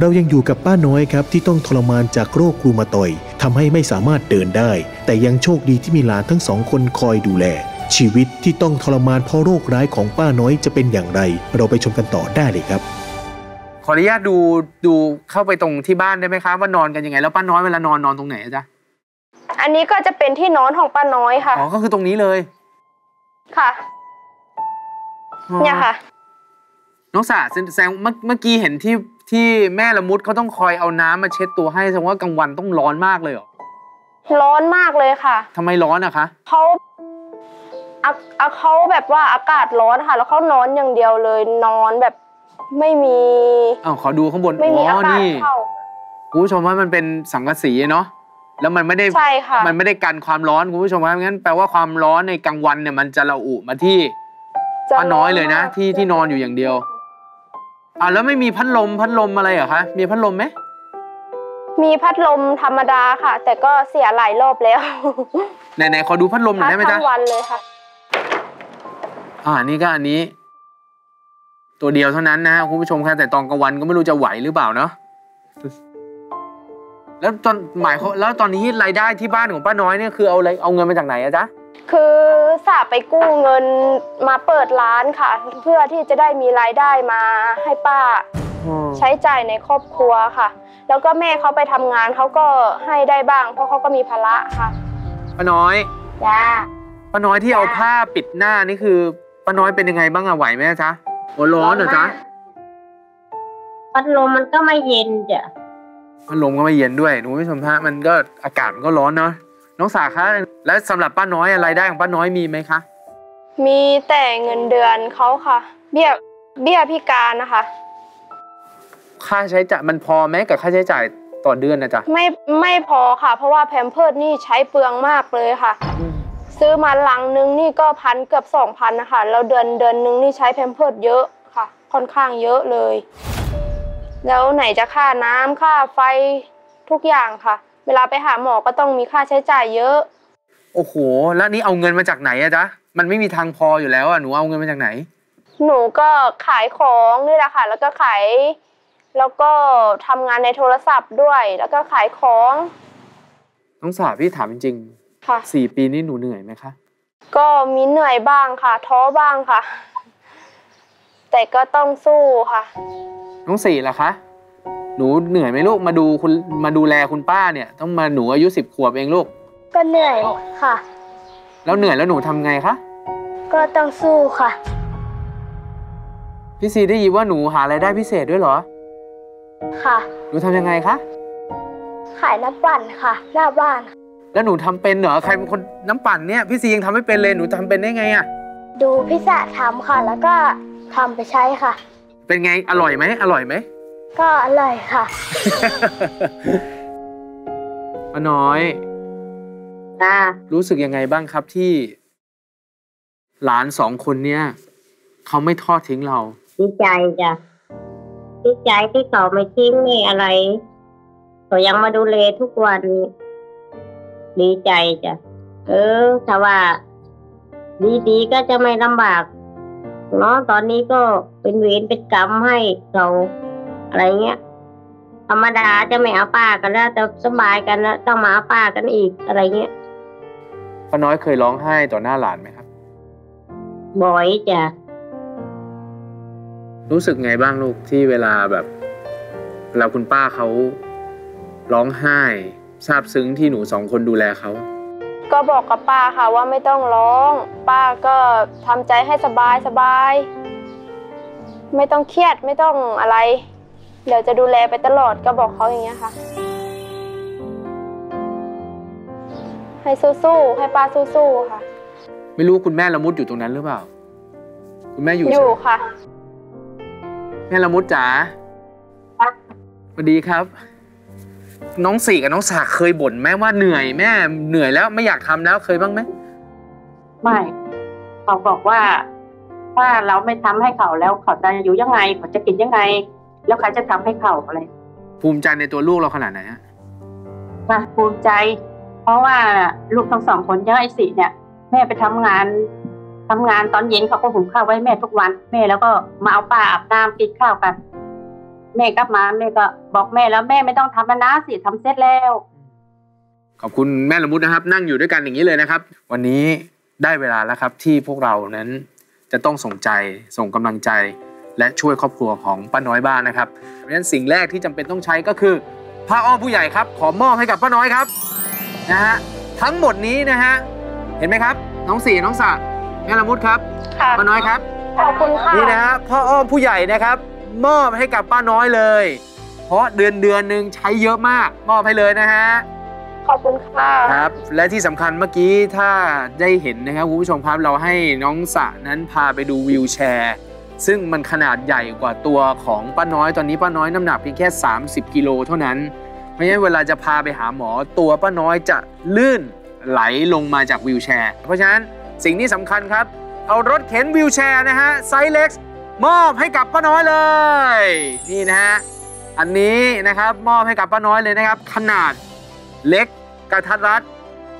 เรายังอยู่กับป้าน้อยครับที่ต้องทรมานจากโรคกรูมาตอยทำให้ไม่สามารถเดินได้ แต่ยังโชคดีที่มีหลานทั้งสองคนคอยดูแล ชีวิตที่ต้องทรมานเพราะโรคร้ายของป้าน้อยจะเป็นอย่างไร เราไปชมกันต่อได้เลยครับ ขออนุญาตดูดูเข้าไปตรงที่บ้านได้ไหมคะว่านอนกันยังไง แล้วป้าน้อยเวลานอนนอนตรงไหนอะจ๊ะอันนี้ก็จะเป็นที่นอนของป้าน้อยค่ะอ๋อก็คือตรงนี้เลยค่ะอ๋อเนี่ยค่ะ น้องสาแสแสดงเมื่อเมื่อกี้เห็นที่ ที่แม่ละมุดเขาต้องคอยเอาน้ำมาเช็ดตัวให้แสดงว่ากลางวันต้องร้อนมากเลยเหรอร้อนมากเลยค่ะทำไมร้อนอะคะเขาอะอะเขาแบบว่าอากาศร้อนค่ะ แล้วเขานอนอย่างเดียวเลยนอนแบบไม่มีอ้าวขอดูข้างบนไม่มีอ๋อาอกาศนี่เข้าคุณผู้ชมว่ามันเป็นสังกะสีเนาะแล้วมันไม่ได้ใช่ค่ะมันไม่ได้กันความร้อนคุณผู้ชมครับงั้นแปลว่าความร้อนในกลางวันเนี่ยมันจะระอุมาที่จะป้าน้อยเลยนะมากที่ที่นอนอยู่อย่างเดียว อ่าแล้วไม่มีพัดลมพัดลมอะไรเหรอคะ มีพัดลมไหม มีพัดลมธรรมดาค่ะ แต่ก็เสียหลายรอบแล้วไหนไหนขอดูพัดลมหน่อยได้ไหมพัดจ๊ะทั้งวันเลยค่ะ อ่านี่ก็อันนี้ ตัวเดียวเท่านั้นนะคุณผู้ชมครับแต่ตอนกลางวันก็ไม่รู้จะไหวหรือเปล่าเนาะแล้วตอนหมายเขาแล้วตอนนี้รายได้ที่บ้านของป้าน้อยเนี่ยคือเอาอะไรเอาเงินมาจากไหนอะจ๊ะ คือสาไปกู้เงินมาเปิดร้านค่ะ เพื่อที่จะได้มีรายได้มาให้ป้า ใช้จ่ายในครอบครัวค่ะ แล้วก็แม่เขาไปทำงานเขาก็ให้ได้บ้าง เพราะเขาก็มีภาระค่ะป้าน้อยจ้าป้าน้อยที่เอาผ้าปิดหน้านี่คือป้าน้อยเป็นยังไงบ้างอะไหวไหมจ๊ะโอ้ร้อนเหรอจ๊ะพัดลมมันก็ไม่เย็นจ้ะพัดลมก็ไม่เย็นด้วยคุณผู้ชมฮะมันก็อากาศมันก็ร้อนเนาะ น้องสาคะแล้วสำหรับป้าน้อยอะรายได้ของป้าน้อยมีไหมคะ มีแต่เงินเดือนเขาค่ะ เบี้ยเบี้ยพิการนะคะ ค่าใช้จ่ายมันพอไหมกับค่าใช้จ่ายต่อเดือนนะจ๊ะไม่ไม่พอค่ะ เพราะว่าแพมเพิร์ดนี่ใช้เปลืองมากเลยค่ะ ซื้อมาลังนึงนี่ก็พันเกือบสองพันนะคะแล้วเดือนเดือนนึงนี่ใช้แพมเพิร์ดเยอะค่ะ ค่อนข้างเยอะเลย แล้วไหนจะค่าน้ำค่าไฟทุกอย่างค่ะ เวลาไปหาหมอก็ต้องมีค่าใช้จ่ายเยอะ โอ้โห แล้วนี่เอาเงินมาจากไหนอะจ๊ะ มันไม่มีทางพออยู่แล้วอะหนูเอาเงินมาจากไหน หนูก็ขายของนี่แหละค่ะ แล้วก็ขาย แล้วก็ทำงานในโทรศัพท์ด้วย แล้วก็ขายของน้องสาวพี่ถามจริงค่ะ ๆสี่ปีนี้หนูเหนื่อยไหมคะ ก็มีเหนื่อยบ้างค่ะ ท้อบ้างค่ะ แต่ก็ต้องสู้ค่ะ น้องสี่ล่ะคะ หนูเหนื่อยไหมลูกมาดูคุณมาดูแลคุณป้าเนี่ย ต้องมาหนูอายุสิบขวบเองลูก ก็เหนื่อยค่ะ แล้วเหนื่อยแล้วหนูทำไงคะ ก็ต้องสู้ค่ะ พี่ซีได้ยินว่าหนูหารายได้พิเศษด้วยเหรอ ค่ะ หนูทำยังไงคะ ขายน้ำปั่นค่ะ หน้าบ้าน แล้วหนูทำเป็นเหรอใครเป็นคนน้ำปั่นเนี่ยพี่ซียังทำไม่เป็นเลยหนูทำเป็นได้ไงอะดูพิซซ่าทำค่ะ แล้วก็ทำไปใช้ค่ะ เป็นไงอร่อยไหมอร่อยไหม ก็อร่อยค่ะป้าน้อยจ้ารู้สึกยังไงบ้างครับที่ หลานสองคนเนี้ยเขาไม่ทอดทิ้งเราดีใจจ้ะดีใจที่เขาไม่ทิ้งนี่อะไรเขายังมาดูแลทุกวันนี้ดีใจจ้ะเออถ้าว่า ดีๆก็จะไม่ลำบากเนาะตอนนี้ก็เป็นเวรเป็นกรรมให้เขา อะไรเงี้ยธรรมดาจะไม่เอาป้ากันแล้วแต่สบายกันแล้วต้องมาเอาป้ากันอีกอะไรเงี้ยป้าน้อยเคยร้องไห้ต่อหน้าหลานไหมครับบ่อยจ้ะรู้สึกไงบ้างลูกที่เวลาแบบเวลาคุณป้าเขาร้องไห้ซาบซึ้งที่หนูสองคนดูแลเขาก็บอกกับป้าค่ะว่าไม่ต้องร้อง ป้าก็ทำใจให้สบายสบาย ไม่ต้องเครียดไม่ต้องอะไร เดี๋ยวจะดูแลไปตลอดก็บอกเขาอย่างเงี้ยค่ะ ให้สู้ๆให้ป้าสู้ๆค่ะ ไม่รู้คุณแม่ละมุดอยู่ตรงนั้นหรือเปล่า คุณแม่อยู่อยู่ใช่ไหมค่ะ แม่ละมุดจ๋าสวัสดีครับ น้องสี่กับน้องสากเคยบ่นแม่ว่าเหนื่อยแม่เหนื่อยแล้วไม่อยากทำแล้วเคยบ้างไหมไม่เขาบอกว่า ถ้าเราไม่ทำให้เขาแล้วเขาจะอยู่ยังไงเขาจะกินยังไง แล้วใครจะทำให้เขาอะไรภูมิใจในตัวลูกเราขนาดไหนฮะนะภูมิใจ เพราะว่าลูกทั้งสองคนยังไอ้สิเนี่ย แม่ไปทำงานทำงานตอนเย็นเขาก็หุงข้าวไว้ให้แม่ทุกวัน แม่แล้วก็มาเอาป้าอาบน้ำกินข้าวกัน แม่กลับมาแม่ก็บอกแม่แล้วแม่ไม่ต้องทำแล้วนะสิทำเสร็จแล้วขอบคุณแม่ละมุดนะครับ นั่งอยู่ด้วยกันอย่างนี้เลยนะครับ วันนี้ได้เวลาแล้วครับที่พวกเรานั้นจะต้องส่งใจส่งกำลังใจ และช่วยครอบครัวของป้าน้อยบ้านนะครับเพราะฉะนั้นสิ่งแรกที่จำเป็นต้องใช้ก็คือผ้าอ้อมผู้ใหญ่ครับขอมอบให้กับป้าน้อยครับนะฮะทั้งหมดนี้นะฮะเห็นไหมครับ น้องสี่น้องสะแม่ละมุดครับค่ะป้าน้อยครับขอบคุณค่ะนี่นะฮะพ่ออ้อมผู้ใหญ่นะครับ มอบให้กับป้าน้อยเลย เพราะเดือนเดือนหนึ่งใช้เยอะมาก มอบให้เลยนะฮะขอบคุณค่ะครับ และที่สำคัญเมื่อกี้ถ้าได้เห็นนะครับคุณผู้ชมครับเราให้น้องสะนั้นพาไปดูวิวแชร์ ซึ่งมันขนาดใหญ่กว่าตัวของป้าน้อยตอนนี้ป้าน้อยน้ำหนักเพียงแค่ 30 กิโลเท่านั้น เพราะฉะนั้นเวลาจะพาไปหาหมอตัวป้าน้อยจะลื่นไหลลงมาจาก wheelchair เพราะฉะนั้นสิ่งที่สำคัญครับ เอารถเข็น wheelchair นะฮะไซส์เล็กมอบให้กับป้าน้อยเลย นี่นะฮะอันนี้นะครับมอบให้กับป้าน้อยเลยนะครับ ขนาดเล็กกระทัดรัด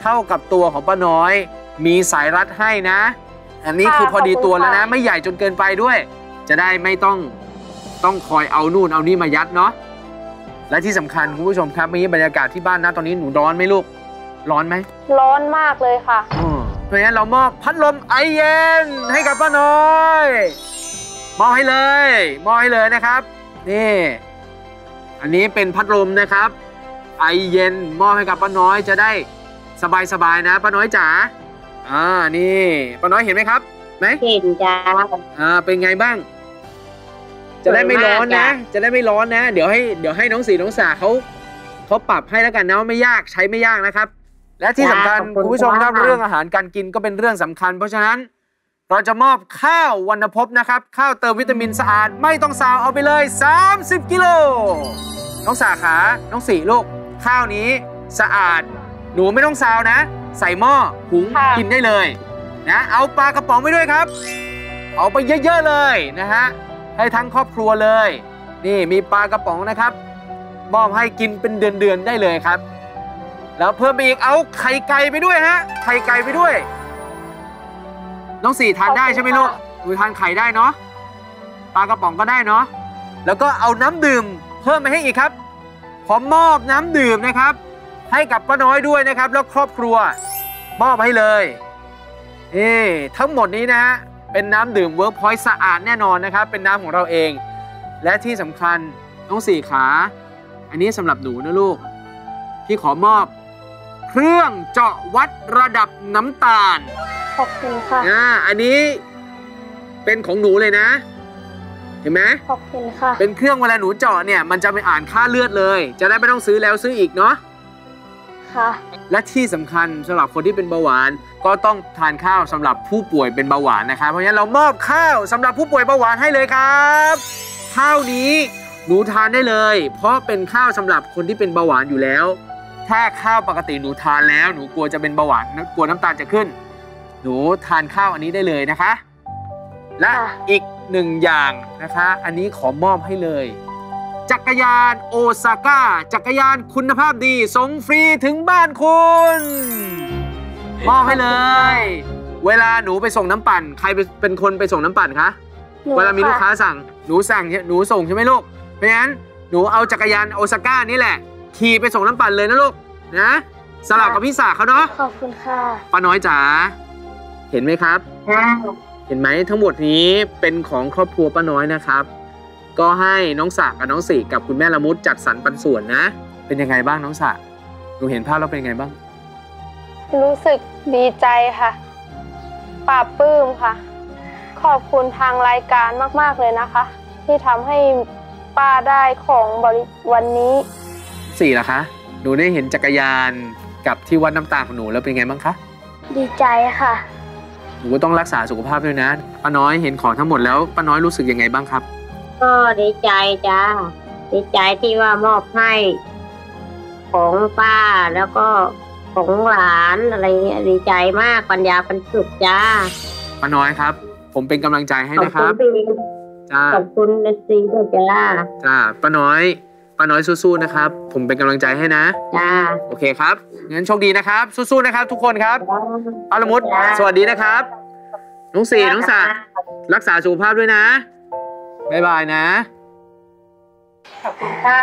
เท่ากับตัวของป้าน้อย มีสายรัดให้นะ อันนี้ค่ะคือพอดีตัวแล้วนะขอบคุณค่ะไม่ใหญ่จนเกินไปด้วย จะได้ไม่ต้องต้องคอยเอานู่นเอานี่มายัดเนาะและที่สำคัญคุณผู้ชมครับเมื่อกี้บรรยากาศที่บ้านนะตอนนี้หนูร้อนไหมลูก ร้อนไหม ร้อนมากเลยค่ะอืมเพราะฉะนั้นเรามอบพัดลมไอเย็นให้กับป้าน้อยมอบให้เลยมอบให้เลยนะครับ นี่ อันนี้เป็นพัดลมนะครับ ไอเย็นมอบให้กับป้าน้อยจะได้สบายๆนะป้าน้อยจ๋า อ่านี่ป้าน้อยเห็นไหมครับไหมเห็นจ้าอ่าเป็นไงบ้าง จะได้ไม่ร้อนนะสวยมากจ้ะจะได้ไม่ร้อนนะ เดี๋ยวให้เดี๋ยวให้น้องสีน้องสาเขาเขาปรับให้แล้วกันนะว่าไม่ยากใช้ไม่ยากนะครับ และที่สำคัญคุณผู้ชมครับเรื่องอาหารการกินก็เป็นเรื่องสำคัญ เพราะฉะนั้นเราจะมอบข้าววรรณภพนะครับ ข้าวเติมวิตามินสะอาดไม่ต้องซาวเอาไปเลย 30 กิโลน้องสาขา น้องสีลูก ข้าวนี้สะอาด หนูไม่ต้องซาวนะ ใส่หม้อหุงค่ะกินได้เลยนะเอาปลากระป๋องไปด้วยครับ เอาไปเยอะๆเลยนะฮะให้ทั้งครอบครัวเลย นี่มีปลากระป๋องนะครับมอบให้กินเป็นเดือนๆได้เลยครับ แล้วเพิ่มไปอีกเอาไข่ไก่ไปด้วยฮะไข่ไก่ไปด้วย น้องสี่ทานได้ใช่ไหมลูกหนูทานไข่ได้เนาะปลากระป๋องก็ได้เนาะแล้วก็เอาน้ำดื่ม เพิ่มไปให้อีกครับขอมอบน้ำดื่มนะครับ ให้กับป้าน้อยด้วยนะครับ แล้วครอบครัวมอบให้เลยนี่ทั้งหมดนี้นะฮะเป็นน้ำดื่มเวิร์กพอยต์สะอาดแน่นอนนะครับ เป็นน้ำของเราเอง และที่สำคัญน้องสี่ขา อันนี้สำหรับหนูนะลูก พี่ขอมอบ เครื่องเจาะวัดระดับน้ำตาลขอบคุณค่ะอ่าอันนี้เป็นของหนูเลยนะ เห็นไหมขอบคุณค่ะ เป็นเครื่องเวลาหนูเจาะเนี่ย มันจะไปอ่านค่าเลือดเลย จะได้ไม่ต้องซื้อแล้วซื้ออีกเนาะ ค่ะ และที่สำคัญสำหรับคนที่เป็นเบาหวาน ก็ต้องทานข้าวสำหรับผู้ป่วยเป็นเบาหวานนะครับ เพราะฉะนั้นเรามอบข้าวสำหรับผู้ป่วยเบาหวานให้เลยครับ ข้าวนี้หนูทานได้เลย เพราะเป็นข้าวสำหรับคนที่เป็นเบาหวานอยู่แล้ว ถ้าข้าวปกติหนูทานแล้วหนูกลัวจะเป็นเบาหวานกลัวน้ำตาลจะขึ้น หนูทานข้าวอันนี้ได้เลยนะคะ และค่ะ อีกหนึ่งอย่างนะคะ อันนี้ขอมอบให้เลย กรยานโอซาก้า จักรยานคุณภาพดีส่งฟรีถึงบ้านคุณมอบให้เลย เวลาหนูไปส่งน้ำปั่น ใครเป็นเป็นคนไปส่งน้ำปั่นคะหนูเวลามีลูกค้าค่ะสั่งหนูสั่งหนูส่งใช่ไหมลูกเพราะฉะนั้นหนูเอาจักรยานโอซาก้านี่แหละ ขี่ไปส่งน้ำปั่นเลยนะลูกนะสลับกับพี่สาเขาเนาะขอบคุณค่ะป้าน้อยจ๋าเห็นไหมครับจ้าเห็นไหมทั้งหมดนี้เป็นของครอบครัวป้าน้อยนะครับ ก็ให้น้องสากกับน้องสี่กับคุณแม่ละมุดจัดสรรปันส่วนนะ เป็นยังไงบ้างน้องสากหนูเห็นภาพแล้วเป็นยังไงบ้าง รู้สึกดีใจค่ะปลาบปลื้มค่ะ ขอบคุณทางรายการมาก ๆ เลยนะคะ ที่ทำให้ป้าได้ของบริวันนี้สี่ล่ะคะหนูได้เห็นจักรยานกับที่วัดน้ำตาของหนูแล้วเป็นไงบ้างคะดีใจค่ะ หนูก็ต้องรักษาสุขภาพด้วยนะป้าน้อยเห็นของทั้งหมดแล้วป้าน้อยรู้สึกยังไงบ้างครับ ก็ดีใจจ้าดีใจที่ว่ามอบให้ของป้าแล้วก็ของหลานอะไรเงี้ยดีใจมากปัญญาเป็นสุขจ้าป้าน้อยครับ ผมเป็นกำลังใจให้ขอบนะคคุรัณบพี่จ้าขอบคุณเอซีด้วยจ้าจ้าป้าน้อยป้าน้อยสู้ๆนะครับ ผมเป็นกำลังใจให้นะ จ้า โอเคครับ งั้นโชคดีนะครับ สู้ๆนะครับ ทุกคนครับอาละมุดสวัสดีนะครับ น้องสี่น้องสารักษาสุขภาพด้วยนะ บ๊ายบายนะ ขอบคุณค่ะ